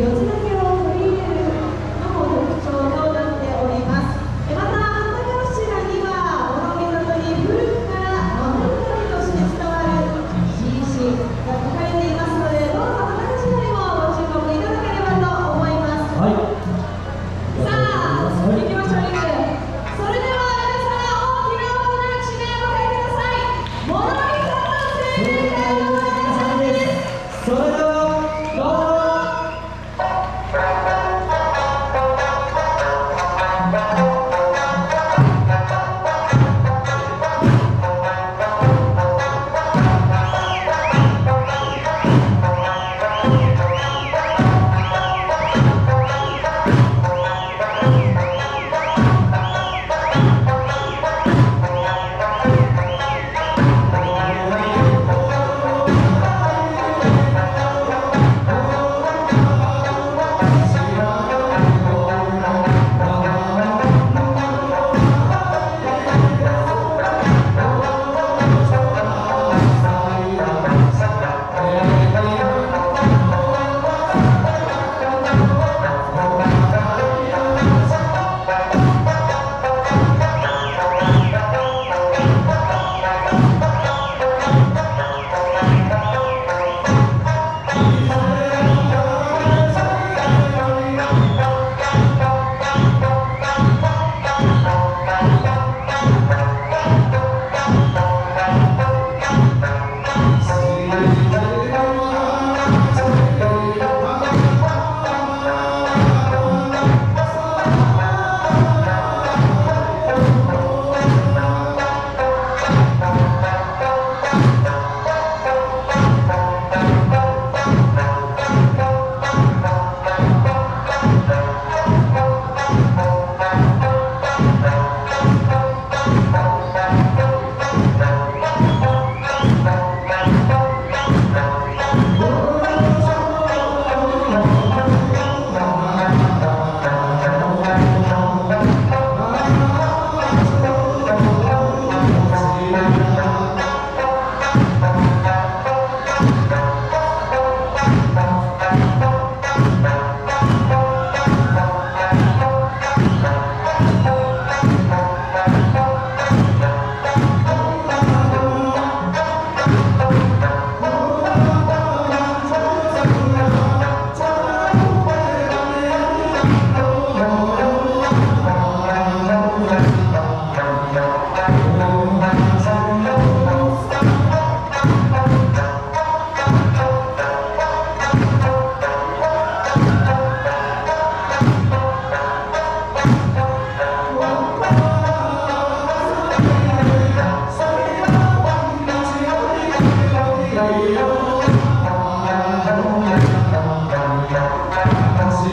四つ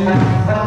Gracias.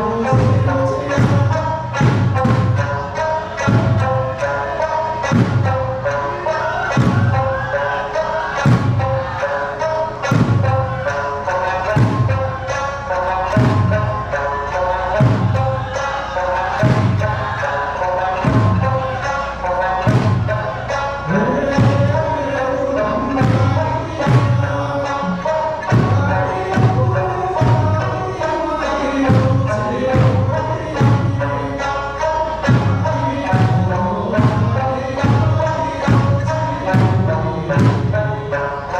ta ta